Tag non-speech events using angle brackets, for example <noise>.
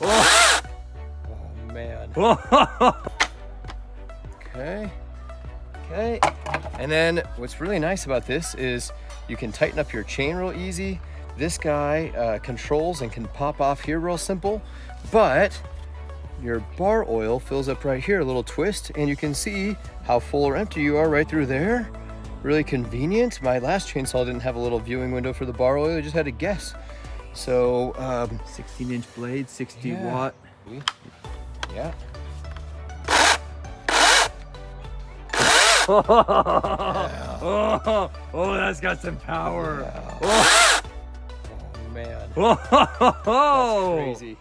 Oh, man. <laughs> Okay. Okay. And then what's really nice about this is you can tighten up your chain real easy. This guy uh, controls and can pop off here real simple, but your bar oil fills up right here, a little twist, and you can see how full or empty you are right through there. Really convenient. My last chainsaw didn't have a little viewing window for the bar oil, I just had to guess. So, um, 16 inch blade, 60 Yeah. watt. yeah. Oh, <laughs> oh, that's got some power. Oh, man. <laughs> Oh, Crazy.